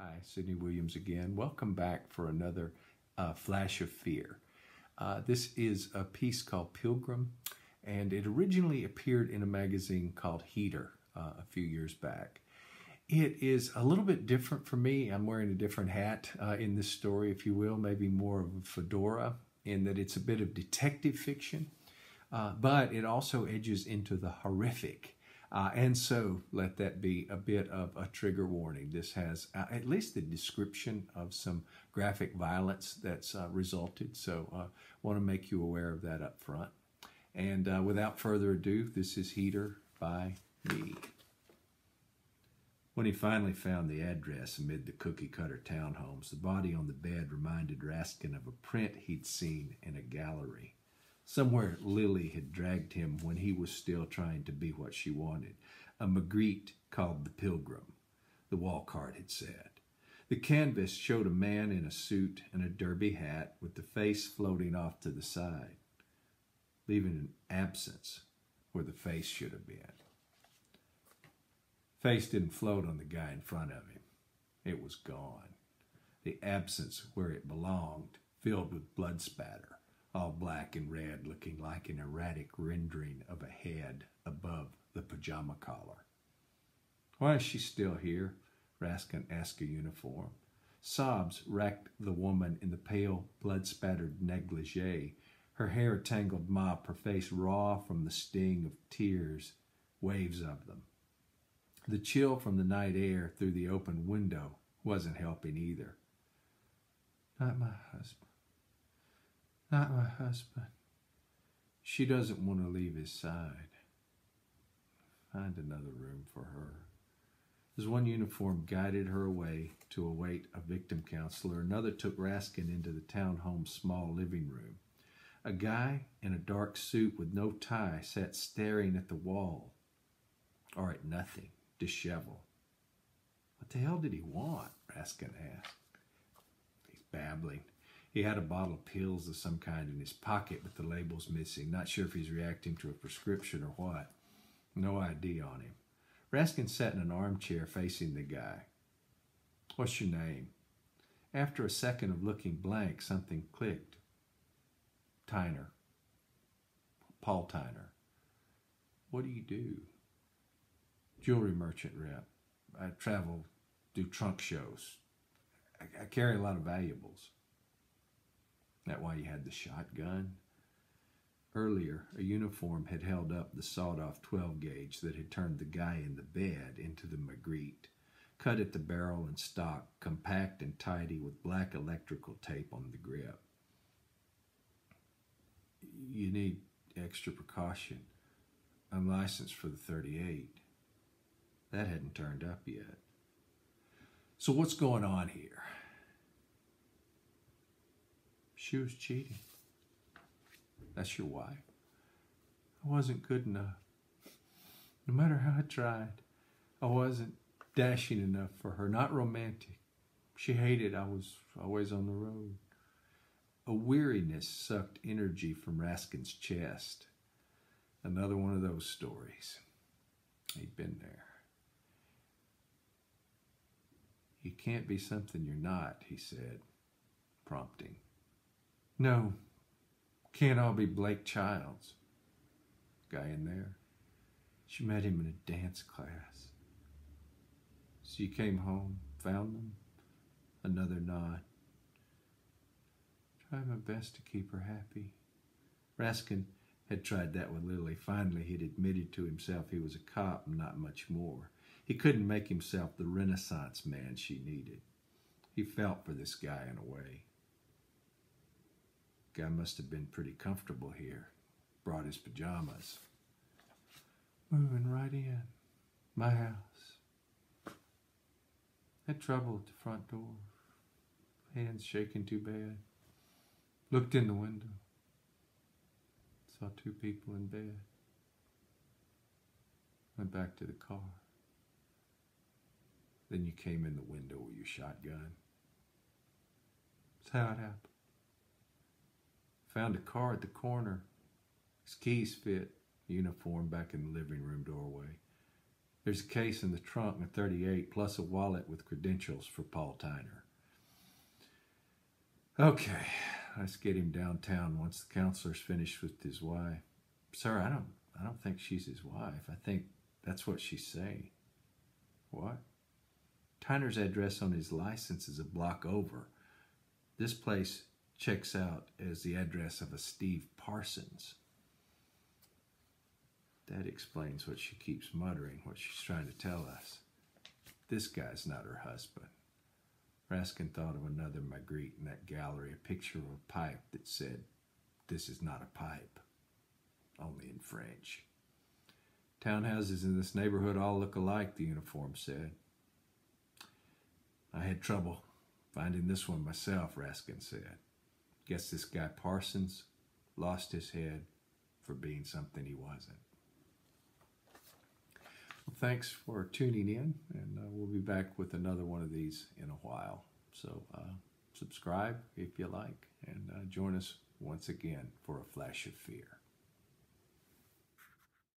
Hi, Sidney Williams again. Welcome back for another uh, Flash of Fear. Uh, this is a piece called Pilgrim, and it originally appeared in a magazine called Heater uh, a few years back. It is a little bit different for me. I'm wearing a different hat uh, in this story, if you will, maybe more of a fedora, in that it's a bit of detective fiction, uh, but it also edges into the horrific. Uh, and so let that be a bit of a trigger warning. This has uh, at least the description of some graphic violence that's uh, resulted. So I uh, want to make you aware of that up front. And uh, without further ado, this is Heater by me. When he finally found the address amid the cookie cutter townhomes, the body on the bed reminded Raskin of a print he'd seen in a gallery. Somewhere Lily had dragged him when he was still trying to be what she wanted. A Magritte called the Pilgrim, the wall card had said. The canvas showed a man in a suit and a derby hat with the face floating off to the side, leaving an absence where the face should have been. Face didn't float on the guy in front of him. It was gone. The absence where it belonged, filled with blood spatter all black and red, looking like an erratic rendering of a head above the pajama collar. Why is she still here? Raskin asked a uniform. Sobs racked the woman in the pale, blood-spattered negligee, her hair a tangled mop, her face raw from the sting of tears, waves of them. The chill from the night air through the open window wasn't helping either. Not my husband. Not my husband. She doesn't want to leave his side. Find another room for her. As one uniform guided her away to await a victim counselor, another took Raskin into the townhome's small living room. A guy in a dark suit with no tie sat staring at the wall, or at nothing, disheveled. What the hell did he want? Raskin asked. He's babbling. He had a bottle of pills of some kind in his pocket, but the label's missing. Not sure if he's reacting to a prescription or what. No ID on him. Raskin sat in an armchair facing the guy. What's your name? After a second of looking blank, something clicked. Tyner. Paul Tyner. What do you do? Jewelry merchant rep. I travel, do trunk shows. I, I carry a lot of valuables. That why you had the shotgun? Earlier, a uniform had held up the sawed-off 12 gauge that had turned the guy in the bed into the Magritte, cut at the barrel and stock, compact and tidy with black electrical tape on the grip. You need extra precaution. I'm licensed for the 38. That hadn't turned up yet. So what's going on here? She was cheating. That's your wife. I wasn't good enough. No matter how I tried, I wasn't dashing enough for her, not romantic. She hated I was always on the road. A weariness sucked energy from Raskin's chest. Another one of those stories. He'd been there. You can't be something you're not, he said, prompting. No, can't all be Blake Childs. Guy in there. She met him in a dance class. She came home, found them. Another nod. Try my best to keep her happy. Raskin had tried that with Lily. Finally, he'd admitted to himself he was a cop and not much more. He couldn't make himself the renaissance man she needed. He felt for this guy in a way. Guy must have been pretty comfortable here. Brought his pajamas. Moving right in. My house. Had trouble at the front door. Hands shaking too bad. Looked in the window. Saw two people in bed. Went back to the car. Then you came in the window with your shotgun. That's how it happened. Found a car at the corner. His keys fit. Uniform back in the living room doorway. There's a case in the trunk, a 38, plus a wallet with credentials for Paul Tyner. Okay, let's get him downtown once the counselor's finished with his wife. Sir, I don't I don't think she's his wife. I think that's what she's saying. What? Tyner's address on his license is a block over. This place checks out as the address of a Steve Parsons. That explains what she keeps muttering, what she's trying to tell us. This guy's not her husband. Raskin thought of another Magritte in that gallery, a picture of a pipe that said, This is not a pipe, only in French. Townhouses in this neighborhood all look alike, the uniform said. I had trouble finding this one myself, Raskin said. Guess this guy Parsons lost his head for being something he wasn't. Well, thanks for tuning in, and uh, we'll be back with another one of these in a while. So uh, subscribe if you like, and uh, join us once again for a flash of fear.